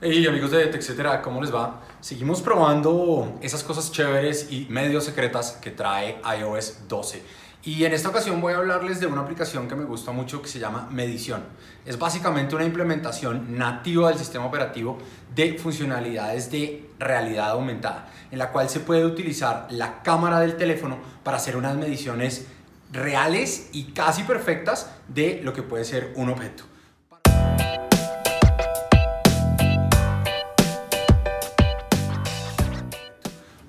Hey amigos de TechCetera, ¿cómo les va? Seguimos probando esas cosas chéveres y medio secretas que trae iOS 12. Y en esta ocasión voy a hablarles de una aplicación que me gusta mucho que se llama Medición. Es básicamente una implementación nativa del sistema operativo de funcionalidades de realidad aumentada, en la cual se puede utilizar la cámara del teléfono para hacer unas mediciones reales y casi perfectas de lo que puede ser un objeto.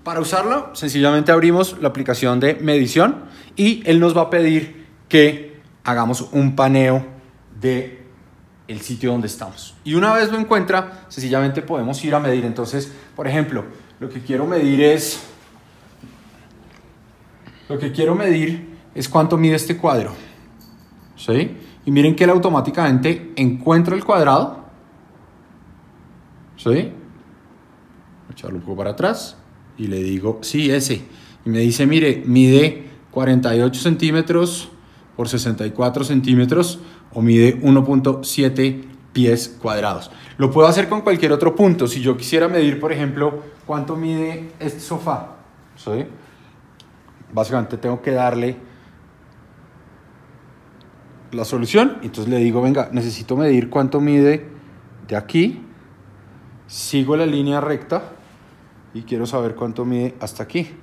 Para usarlo, sencillamente abrimos la aplicación de medición y él nos va a pedir que hagamos un paneo de el sitio donde estamos. Y una vez lo encuentra, sencillamente podemos ir a medir. Entonces, por ejemplo, lo que quiero medir es lo que quiero medir es cuánto mide este cuadro. ¿Sí? Y miren que él automáticamente encuentra el cuadrado. ¿Sí? Voy a echarlo un poco para atrás y le digo, sí, ese. Y me dice, mire, mide 48 centímetros por 64 centímetros o mide 1.7 pies cuadrados. Lo puedo hacer con cualquier otro punto. Si yo quisiera medir, por ejemplo, cuánto mide este sofá, ¿sí? básicamente tengo que darle la solución. Entonces le digo, venga, necesito medir cuánto mide de aquí. Sigo la línea recta y quiero saber cuánto mide hasta aquí.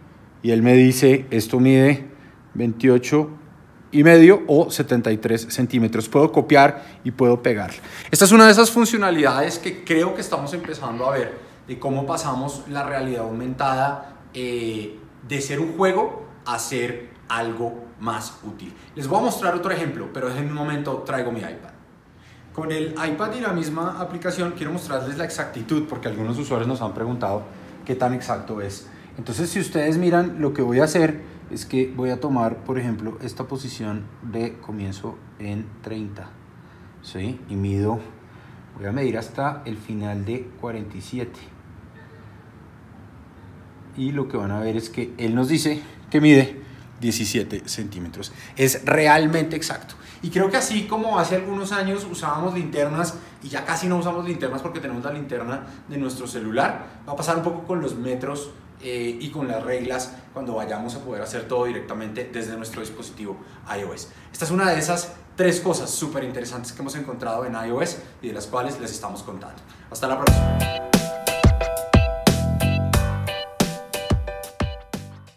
Y él me dice, esto mide 28 y medio o 73 centímetros. Puedo copiar y puedo pegar. Esta es una de esas funcionalidades que creo que estamos empezando a ver de cómo pasamos la realidad aumentada eh, de ser un juego a ser algo más útil. Les voy a mostrar otro ejemplo, pero en un momento traigo mi iPad. Con el iPad y la misma aplicación quiero mostrarles la exactitud porque algunos usuarios nos han preguntado qué tan exacto es. Entonces, si ustedes miran, lo que voy a hacer es que voy a tomar, por ejemplo, esta posición de comienzo en 30. ¿sí? Y mido, voy a medir hasta el final de 47. Y lo que van a ver es que él nos dice que mide 17 centímetros. Es realmente exacto. Y creo que así como hace algunos años usábamos linternas y ya casi no usamos linternas porque tenemos la linterna de nuestro celular, va a pasar un poco con los metros eh, y con las reglas cuando vayamos a poder hacer todo directamente desde nuestro dispositivo iOS. Esta es una de esas tres cosas súper interesantes que hemos encontrado en iOS y de las cuales les estamos contando. Hasta la próxima.